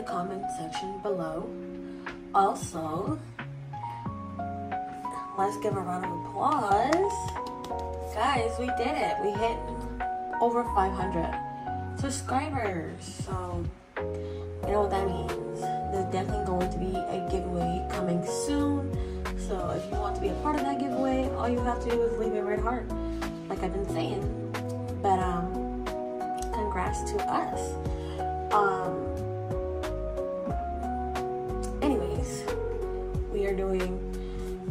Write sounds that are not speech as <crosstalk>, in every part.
the comment section below. Also, let's give a round of applause. Guys, we did it. We hit over 500 subscribers. So, you know what that means. There's definitely going to be a giveaway coming soon. So if you want to be a part of that giveaway, all you have to do is leave a red heart, like I've been saying. But um, congrats to us. Um, we are doing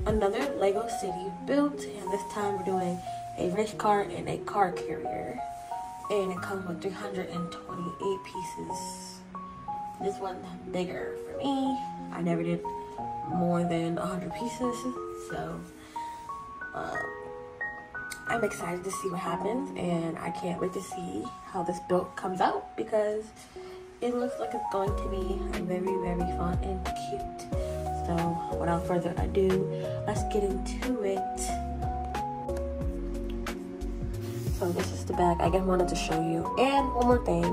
another Lego City build, and this time we're doing a race car and a car carrier, and it comes with 328 pieces. This one bigger for me. I never did more than 100 pieces. So uh, I'm excited to see what happens and I can't wait to see how this build comes out because it looks like it's going to be very, very fun and cute. So without further ado, let's get into it. So this is the bag I just wanted to show you. And one more thing,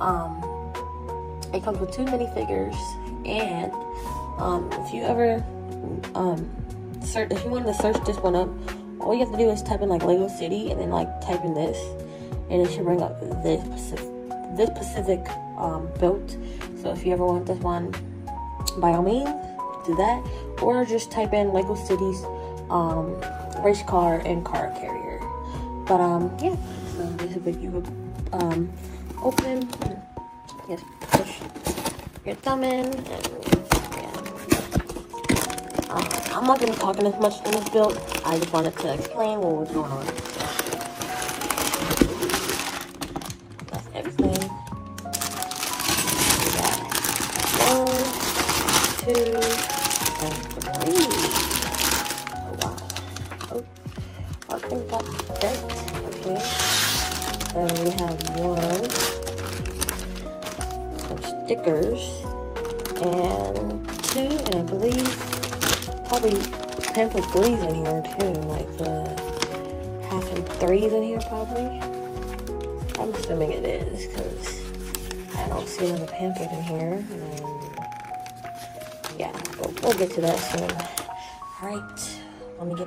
um, it comes with two minifigures and um, if you ever um, search, if you wanted to search this one up, all you have to do is type in like Lego City and then like type in this, and it should bring up this Pacific, this Pacific um, built. So if you ever want this one, by all means, do that, or just type in Lego City's um, race car and car carrier. But um, yeah, so this is what you would um, open. Yes, push your thumb in and uh, I'm not to be talking as much in this build. I just wanted to explain what was going on. I'm assuming it is because I don't see another pamphlet in here. And yeah, but we'll get to that soon. All right, let me get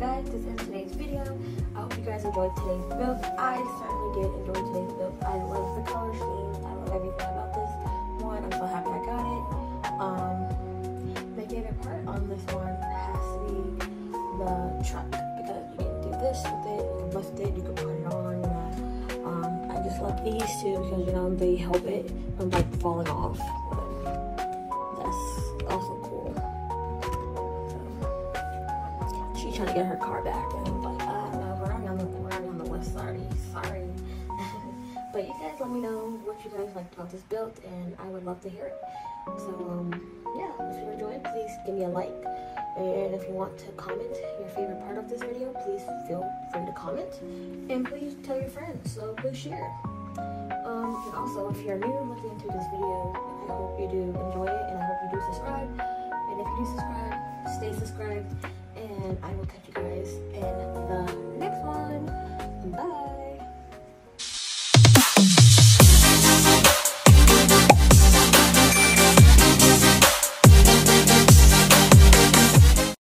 guys, this is today's video. I hope you guys enjoyed today's build. I certainly did enjoy today's build. I love the color scheme. I love everything about this one. I'm so happy I got it. Um, my favorite part on this one has to be the truck because you can do this with it, you can lift it, you can put it on. Um, I just love these two because you know they help it to get her car back, and I'm like, ah, no, we're on the we're on the list. Sorry, sorry. <laughs> but you guys, let me know what you guys liked about this build, and I would love to hear it. So, um, yeah, if you enjoyed, please give me a like. And if you want to comment your favorite part of this video, please feel free to comment. And please tell your friends, so please share. Um, and also, if you're new looking into this video, I hope you do enjoy it, and I hope you do subscribe. And if you do subscribe, stay subscribed, and I will catch you guys in the next one. Bye!